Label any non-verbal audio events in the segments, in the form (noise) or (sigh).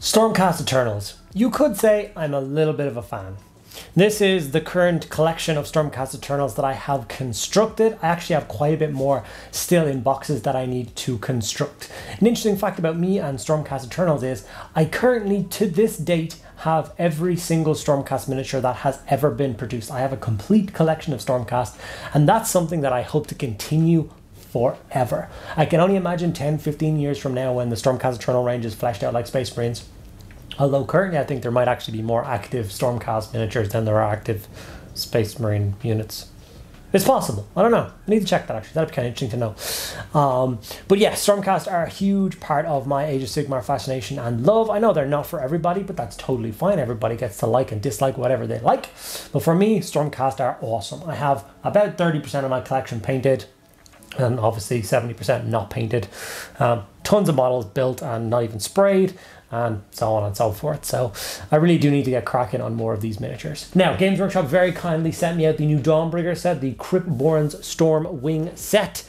Stormcast Eternals. You could say I'm a little bit of a fan. This is the current collection of Stormcast Eternals that I have constructed. I actually have quite a bit more still in boxes that I need to construct. An interesting fact about me and Stormcast Eternals is I currently, to this date, have every single Stormcast miniature that has ever been produced. I have a complete collection of Stormcast, and that's something that I hope to continue forever. I can only imagine 10, 15 years from now when the Stormcast Eternal range is fleshed out like Space Marines. Although currently I think there might actually be more active Stormcast miniatures than there are active Space Marine units. It's possible. I don't know. I need to check that actually. That'd be kind of interesting to know. Um, but yeah, Stormcast are a huge part of my Age of Sigmar fascination and love. I know they're not for everybody, but that's totally fine. Everybody gets to like and dislike whatever they like. But for me, Stormcast are awesome. I have about 30% of my collection painted and obviously 70% not painted. Um, tons of models built and not even sprayed and so on and so forth. So I really do need to get cracking on more of these miniatures. Now, Games Workshop very kindly sent me out the new Dawnbreaker set, the Cryptborn's Stormwing set.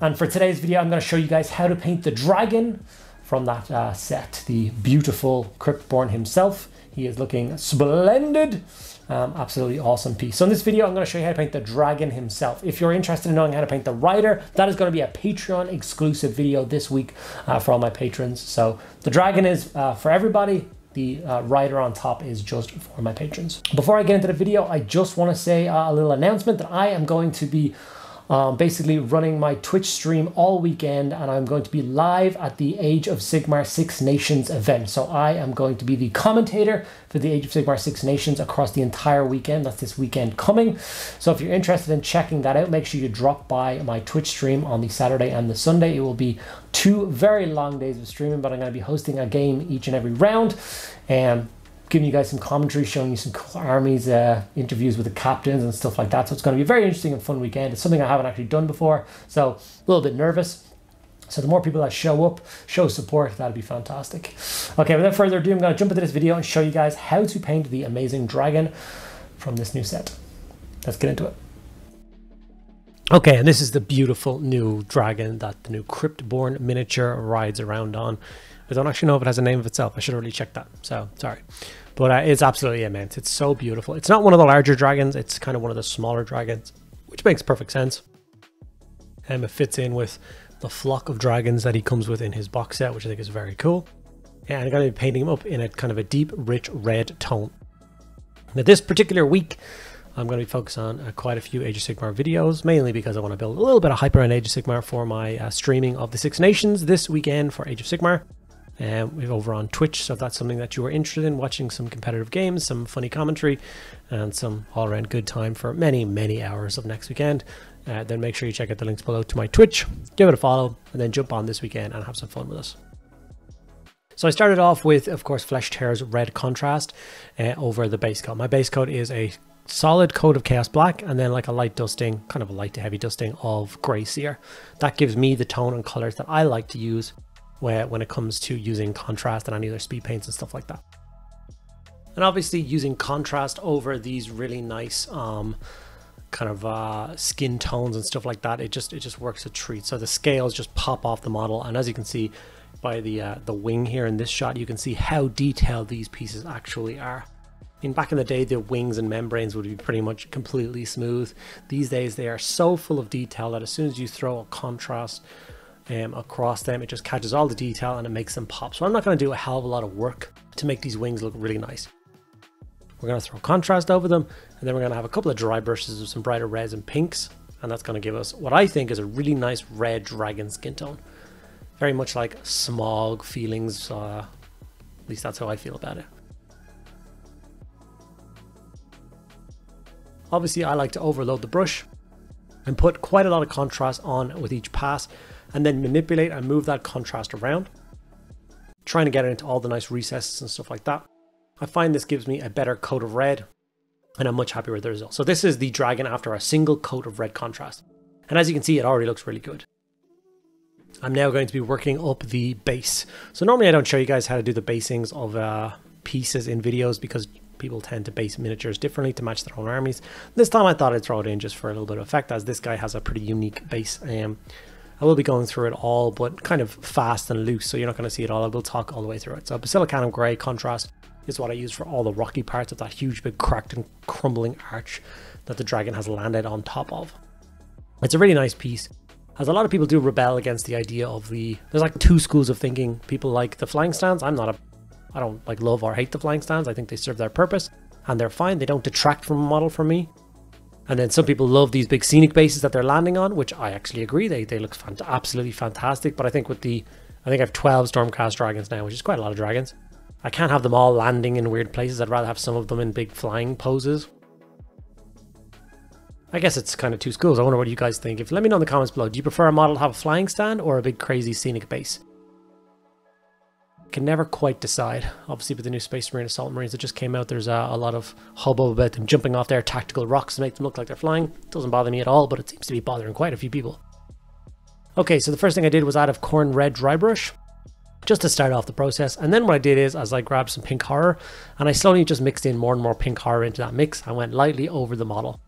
And for today's video, I'm going to show you guys how to paint the dragon from that uh, set, the beautiful Cryptborn himself. He is looking splendid. Um, absolutely awesome piece. So in this video, I'm going to show you how to paint the dragon himself. If you're interested in knowing how to paint the rider, that is going to be a Patreon exclusive video this week uh, for all my patrons. So the dragon is uh, for everybody. The uh, rider on top is just for my patrons. Before I get into the video, I just want to say uh, a little announcement that I am going to be um, basically running my Twitch stream all weekend and I'm going to be live at the Age of Sigmar Six Nations event. So I am going to be the commentator for the Age of Sigmar Six Nations across the entire weekend. That's this weekend coming. So if you're interested in checking that out, make sure you drop by my Twitch stream on the Saturday and the Sunday. It will be two very long days of streaming, but I'm going to be hosting a game each and every round. And giving you guys some commentary, showing you some armies, uh, interviews with the captains and stuff like that. So it's going to be a very interesting and fun weekend. It's something I haven't actually done before, so a little bit nervous. So the more people that show up, show support, that'd be fantastic. Okay, without further ado, I'm going to jump into this video and show you guys how to paint the amazing dragon from this new set. Let's get into it. Okay, and this is the beautiful new dragon that the new Cryptborn miniature rides around on. I don't actually know if it has a name of itself. I should have really checked that. So sorry. But uh, it's absolutely immense. It's so beautiful. It's not one of the larger dragons. It's kind of one of the smaller dragons, which makes perfect sense. And it fits in with the flock of dragons that he comes with in his box set, which I think is very cool. And I'm going to be painting him up in a kind of a deep, rich red tone. Now this particular week, I'm going to be focused on uh, quite a few Age of Sigmar videos, mainly because I want to build a little bit of hype around Age of Sigmar for my uh, streaming of the Six Nations this weekend for Age of Sigmar. Um, we're over on Twitch, so if that's something that you are interested in, watching some competitive games, some funny commentary, and some all-around good time for many, many hours of next weekend, uh, then make sure you check out the links below to my Twitch, give it a follow, and then jump on this weekend and have some fun with us. So I started off with, of course, Flesh Tearers red contrast uh, over the base coat. My base coat is a solid coat of Chaos Black and then like a light dusting, kind of a light to heavy dusting of Grey Seer. That gives me the tone and colors that I like to use where, when it comes to using contrast and any other speed paints and stuff like that. And obviously using contrast over these really nice um, kind of uh, skin tones and stuff like that, it just it just works a treat. So the scales just pop off the model, and as you can see by the uh, the wing here in this shot, you can see how detailed these pieces actually are. I mean, back in the day, the wings and membranes would be pretty much completely smooth. These days, they are so full of detail that as soon as you throw a contrast um, across them. It just catches all the detail and it makes them pop. So I'm not going to do a hell of a lot of work to make these wings look really nice. We're going to throw contrast over them and then we're going to have a couple of dry brushes of some brighter reds and pinks. And that's going to give us what I think is a really nice red dragon skin tone. Very much like Smaug feelings, uh, at least that's how I feel about it. Obviously I like to overload the brush and put quite a lot of contrast on with each pass and then manipulate and move that contrast around, trying to get it into all the nice recesses and stuff like that. I find this gives me a better coat of red and I'm much happier with the result. So this is the dragon after a single coat of red contrast. And as you can see, it already looks really good. I'm now going to be working up the base. So normally I don't show you guys how to do the basings of uh, pieces in videos because people tend to base miniatures differently to match their own armies. This time I thought I'd throw it in just for a little bit of effect as this guy has a pretty unique base. Um, I will be going through it all, but kind of fast and loose, so you're not going to see it all. I will talk all the way through it. So Basilicanum Grey contrast is what I use for all the rocky parts of that huge, big, cracked and crumbling arch that the dragon has landed on top of. It's a really nice piece. As a lot of people do rebel against the idea of the... There's like two schools of thinking. People like the flying stands. I'm not a... I don't like love or hate the flying stands. I think they serve their purpose and they're fine. They don't detract from a model for me. And then some people love these big scenic bases that they're landing on, which I actually agree. They they look fant- absolutely fantastic. But I think with the, I think I have 12 Stormcast dragons now, which is quite a lot of dragons. I can't have them all landing in weird places. I'd rather have some of them in big flying poses. I guess it's kind of two schools. I wonder what you guys think. If let me know in the comments below. Do you prefer a model to have a flying stand or a big crazy scenic base? Can never quite decide. Obviously, with the new Space Marine Assault Marines that just came out, there's a, a lot of hubbub about them jumping off their tactical rocks to make them look like they're flying. It doesn't bother me at all, but it seems to be bothering quite a few people. Okay, so the first thing I did was add a Khorne Red dry brush, just to start off the process. And then what I did is, as I grabbed some pink horror, and I slowly just mixed in more and more pink horror into that mix. I went lightly over the model.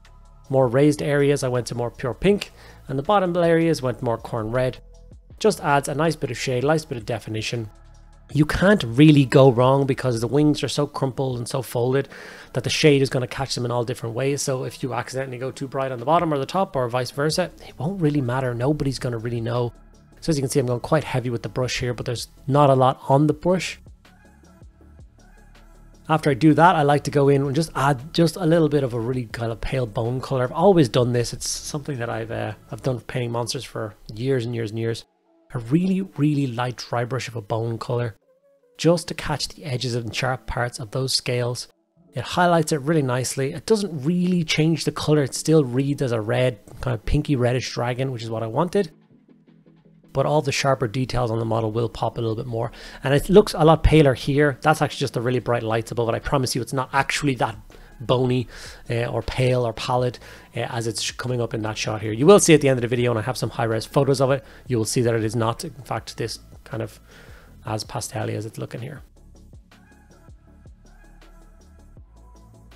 More raised areas, I went to more pure pink, and the bottom areas went more Khorne Red. Just adds a nice bit of shade, nice bit of definition, you can't really go wrong because the wings are so crumpled and so folded that the shade is going to catch them in all different ways. So if you accidentally go too bright on the bottom or the top or vice versa, it won't really matter. Nobody's going to really know. So as you can see, I'm going quite heavy with the brush here, but there's not a lot on the brush. After I do that, I like to go in and just add just a little bit of a really kind of pale bone color. I've always done this. It's something that I've uh, I've done painting monsters for years and years and years. A really, really light dry brush of a bone color just to catch the edges and sharp parts of those scales. It highlights it really nicely. It doesn't really change the color. It still reads as a red, kind of pinky reddish dragon, which is what I wanted. But all the sharper details on the model will pop a little bit more. And it looks a lot paler here. That's actually just the really bright lights above it. I promise you it's not actually that bony uh, or pale or pallid uh, as it's coming up in that shot here. You will see at the end of the video, and I have some high-res photos of it, you will see that it is not, in fact, this kind of as pastelly as it's looking here.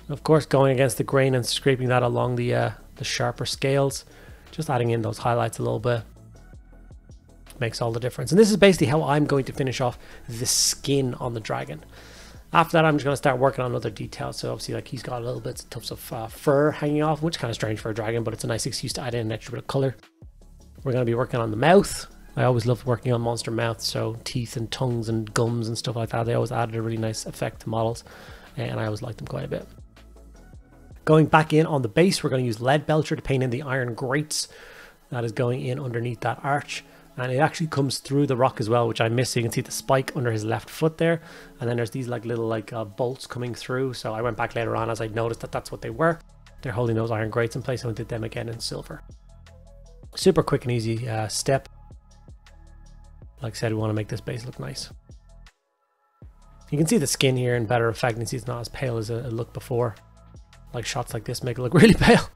Of course, going against the grain and scraping that along the uh, the sharper scales, just adding in those highlights a little bit makes all the difference. And this is basically how I'm going to finish off the skin on the dragon. After that, I'm just going to start working on other details. So obviously, like he's got a little bit of tufts of uh, fur hanging off, which is kind of strange for a dragon, but it's a nice excuse to add in an extra bit of color. We're going to be working on the mouth. I always loved working on monster mouths, so teeth and tongues and gums and stuff like that. They always added a really nice effect to models, and I always liked them quite a bit. Going back in on the base, we're going to use Leadbelcher to paint in the iron grates that is going in underneath that arch. And it actually comes through the rock as well, which I miss. So you can see the spike under his left foot there. And then there's these like little like uh, bolts coming through. So I went back later on as I noticed that that's what they were. They're holding those iron grates in place and did them again in silver. Super quick and easy uh, step. Like I said, we want to make this base look nice. You can see the skin here in better effect. You can see it's not as pale as it looked before. Like shots like this make it look (laughs) really pale.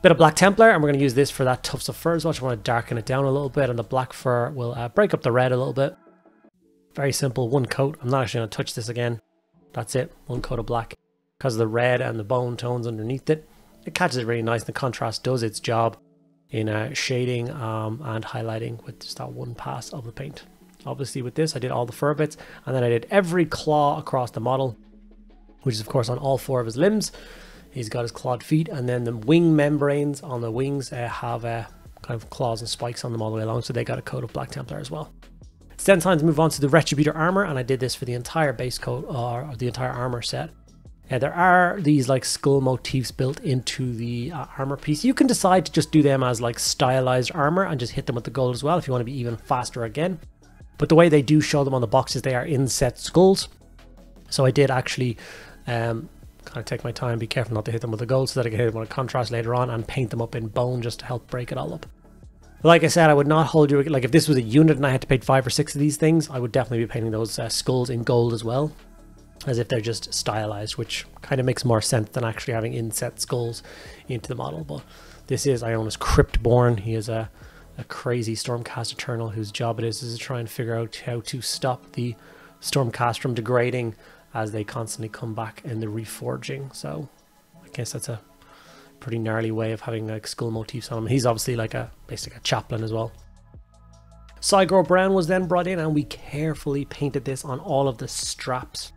Bit of Black Templar, and we're going to use this for that tufts of fur as well. I want to darken it down a little bit, and the black fur will uh, break up the red a little bit. Very simple, one coat. I'm not actually going to touch this again. That's it, one coat of black. Because of the red and the bone tones underneath it, it catches it really nice. And the contrast does its job in uh, shading um, and highlighting with just that one pass of the paint. Obviously with this I did all the fur bits and then I did every claw across the model which is of course on all four of his limbs. He's got his clawed feet and then the wing membranes on the wings uh, have uh, kind of claws and spikes on them all the way along so they got a coat of Black Templar as well. It's then time to move on to the Retributor armor and I did this for the entire base coat or the entire armor set. Uh, there are these like skull motifs built into the uh, armor piece. You can decide to just do them as like stylized armor and just hit them with the gold as well if you want to be even faster again. But the way they do show them on the boxes, they are inset skulls. So I did actually um, kind of take my time, be careful not to hit them with the gold so that I can hit them with a contrast later on and paint them up in bone just to help break it all up. Like I said, I would not hold you, like if this was a unit and I had to paint five or six of these things, I would definitely be painting those uh, skulls in gold as well as if they're just stylized, which kind of makes more sense than actually having inset skulls into the model. But this is Ionus Cryptborn. He is a, a crazy Stormcast Eternal whose job it is, is to try and figure out how to stop the Stormcast from degrading as they constantly come back in the reforging. So I guess that's a pretty gnarly way of having like skull motifs on him. He's obviously like a basically a chaplain as well. Cygor Brown was then brought in and we carefully painted this on all of the straps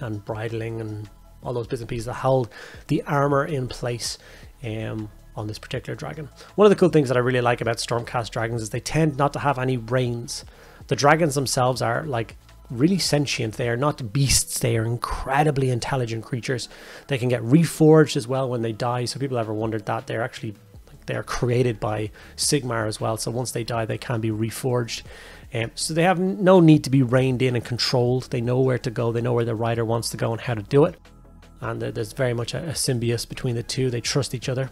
and bridling and all those bits and pieces that held the armor in place um, on this particular dragon. One of the cool things that I really like about Stormcast dragons is they tend not to have any reins. The dragons themselves are like really sentient. They are not beasts. They are incredibly intelligent creatures. They can get reforged as well when they die. So people ever wondered that they're actually they are created by Sigmar as well. So once they die, they can be reforged. So they have no need to be reined in and controlled. They know where to go. They know where the rider wants to go and how to do it. And there's very much a, a symbiosis between the two. They trust each other.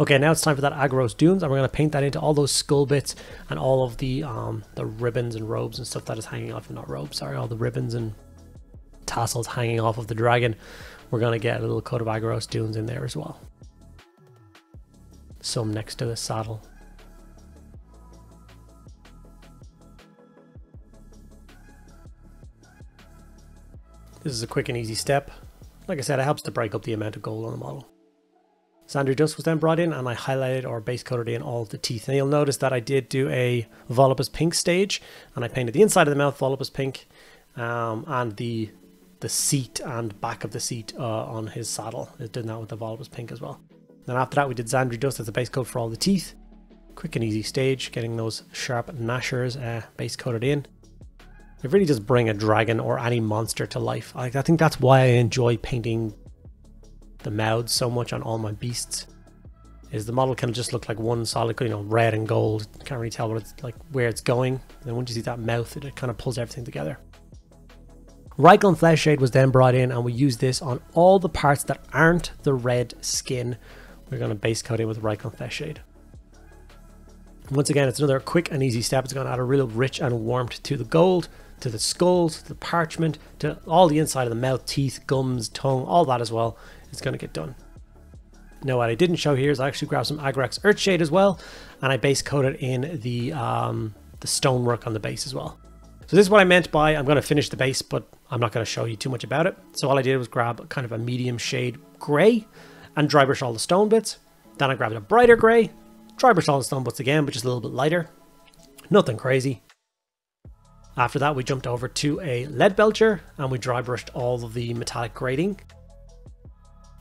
Okay, now it's time for that Aggaros Dunes, and we're going to paint that into all those skull bits and all of the um, the ribbons and robes and stuff that is hanging off, not robes, sorry, all the ribbons and tassels hanging off of the dragon. We're going to get a little coat of Aggaros Dunes in there as well. Some next to the saddle. This is a quick and easy step. Like I said, it helps to break up the amount of gold on the model. Zandri Dust was then brought in and I highlighted or base coated in all the teeth. And you'll notice that I did do a Volupus pink stage and I painted the inside of the mouth Volupus pink um, and the the seat and back of the seat uh, on his saddle. It did that with the Volupus pink as well. Then after that we did Zandri Dust as a base coat for all the teeth. Quick and easy stage, getting those sharp gnashers uh, base coated in. It really just bring a dragon or any monster to life. I, I think that's why I enjoy painting the mouths so much on all my beasts is the model kind of just look like one solid, you know, red and gold. Can't really tell what it's like where it's going. Then once you see that mouth, it, it kind of pulls everything together. Reikland Fleshshade was then brought in, and we use this on all the parts that aren't the red skin. We're going to base coat it with Reikland Fleshshade. Once again, it's another quick and easy step. It's going to add a real rich and warmth to the gold, to the skulls, to the parchment, to all the inside of the mouth, teeth, gums, tongue, all that as well is going to get done. Now what I didn't show here is I actually grabbed some Agrax Earthshade as well, and I base coated in the um, the stonework on the base as well. So this is what I meant by I'm going to finish the base, but I'm not going to show you too much about it. So all I did was grab kind of a medium shade grey and dry brush all the stone bits. Then I grabbed a brighter grey, dry brush all the stone bits again, but just a little bit lighter. Nothing crazy. After that, we jumped over to a Leadbelcher and we dry brushed all of the metallic grading.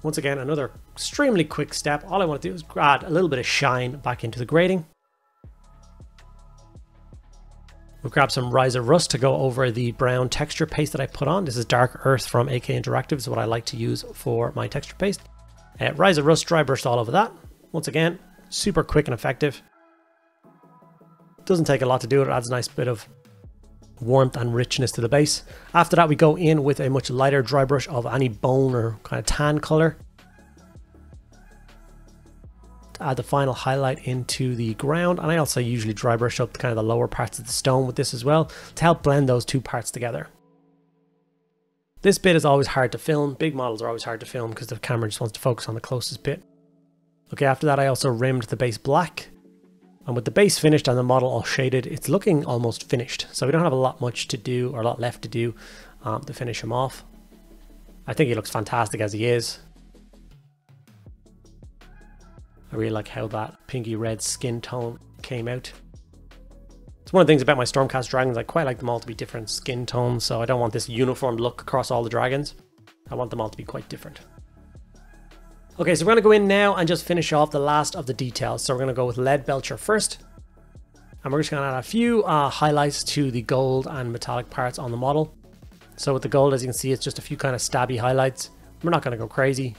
Once again, another extremely quick step. All I want to do is add a little bit of shine back into the grading. We'll grab some Ryza Rust to go over the brown texture paste that I put on. This is Dark Earth from AK Interactive, is what I like to use for my texture paste. Uh, Ryza Rust dry brushed all over that. Once again, super quick and effective. Doesn't take a lot to do it, it adds a nice bit of warmth and richness to the base. After that we go in with a much lighter dry brush of any bone or kind of tan color. To add the final highlight into the ground and I also usually dry brush up kind of the lower parts of the stone with this as well to help blend those two parts together. This bit is always hard to film, big models are always hard to film because the camera just wants to focus on the closest bit. Okay, after that I also rimmed the base black and with the base finished and the model all shaded, it's looking almost finished. So we don't have a lot much to do or a lot left to do um, to finish him off. I think he looks fantastic as he is. I really like how that pinky red skin tone came out. It's one of the things about my Stormcast dragons, I quite like them all to be different skin tones, so I don't want this uniform look across all the dragons. I want them all to be quite different. Okay, so we're to go in now and just finish off the last of the details. So we're to go with Leadbelcher first. And we're just to add a few uh, highlights to the gold and metallic parts on the model. So with the gold, as you can see, it's just a few kind of stabby highlights. We're not to go crazy.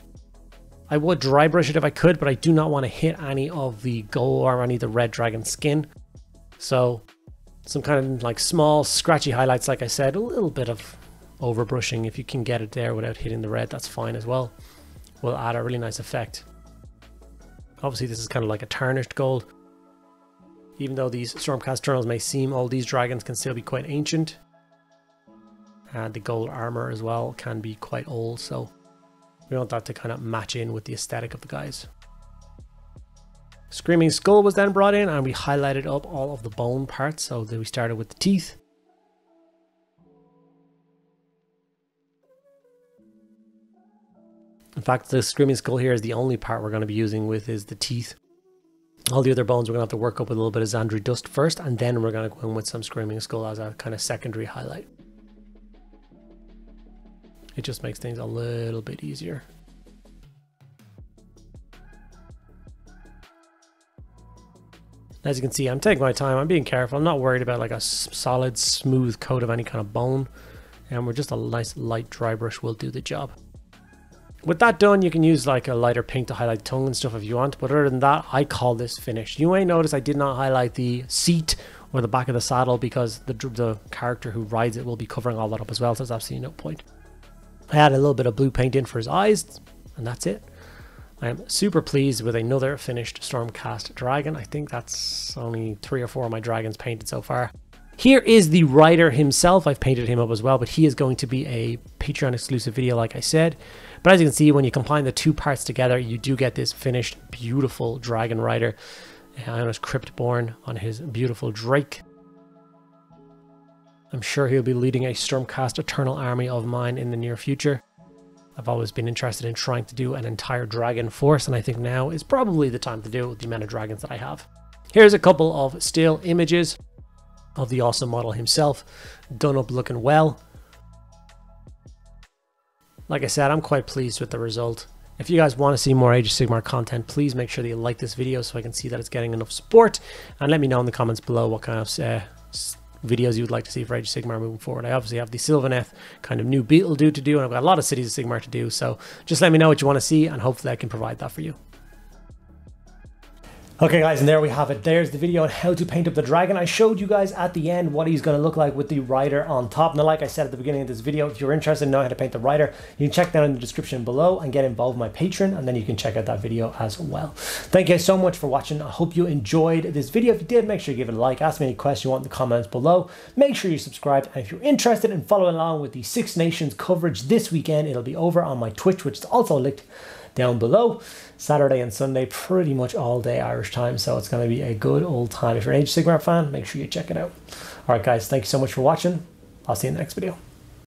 I would dry brush it if I could, but I do not want to hit any of the gold or any of the red dragon skin. So some kind of like small scratchy highlights, like I said, a little bit of overbrushing. If you can get it there without hitting the red, that's fine as well will add a really nice effect. Obviously this is kind of like a tarnished gold. Even though these Stormcast Eternals may seem old, these dragons can still be quite ancient. And the gold armor as well can be quite old, so we want that to kind of match in with the aesthetic of the guys. Screaming Skull was then brought in and we highlighted up all of the bone parts. So we started with the teeth. In fact, the screaming skull here is the only part we're going to be using with is the teeth. All the other bones we're going to have to work up with a little bit of Zandri dust first, and then we're going to go in with some screaming skull as a kind of secondary highlight. It just makes things a little bit easier. As you can see, I'm taking my time. I'm being careful. I'm not worried about like a solid, smooth coat of any kind of bone. And we're just a nice light dry brush will do the job. With that done, you can use like a lighter pink to highlight tongue and stuff if you want. But other than that, I call this finished. You may notice I did not highlight the seat or the back of the saddle because the, the character who rides it will be covering all that up as well. So there's absolutely no point. I add a little bit of blue paint in for his eyes and that's it. I am super pleased with another finished Stormcast dragon. I think that's only three or four of my dragons painted so far. Here is the rider himself. I've painted him up as well, but he is going to be a Patreon exclusive video, like I said. But as you can see, when you combine the two parts together, you do get this finished, beautiful dragon rider. Ionus Cryptborn on his beautiful Drake. I'm sure he'll be leading a Stormcast Eternal army of mine in the near future. I've always been interested in trying to do an entire dragon force, and I think now is probably the time to do it with the amount of dragons that I have. Here's a couple of still images of the awesome model himself, done up looking well. Like I said, I'm quite pleased with the result. If you guys want to see more Age of Sigmar content, please make sure that you like this video so I can see that it's getting enough support. And let me know in the comments below what kind of uh, videos you would like to see for Age of Sigmar moving forward. I obviously have the Sylvaneth kind of new Beetle Dude to do, and I've got a lot of Cities of Sigmar to do, so just let me know what you want to see, and hopefully I can provide that for you. Okay guys, and there we have it. There's the video on how to paint up the dragon. I showed you guys at the end what he's going to look like with the rider on top. Now, like I said at the beginning of this video, if you're interested in knowing how to paint the rider, you can check down in the description below and get involved with my Patreon, and then you can check out that video as well. Thank you so much for watching. I hope you enjoyed this video. If you did, make sure you give it a like. Ask me any questions you want in the comments below. Make sure you subscribe, and if you're interested in following along with the Six Nations coverage this weekend, it'll be over on my Twitch, which is also linked down below. Saturday and Sunday, pretty much all day Irish time. So it's going to be a good old time. If you're an Age Sigmar fan, make sure you check it out. All right, guys, thank you so much for watching. I'll see you in the next video.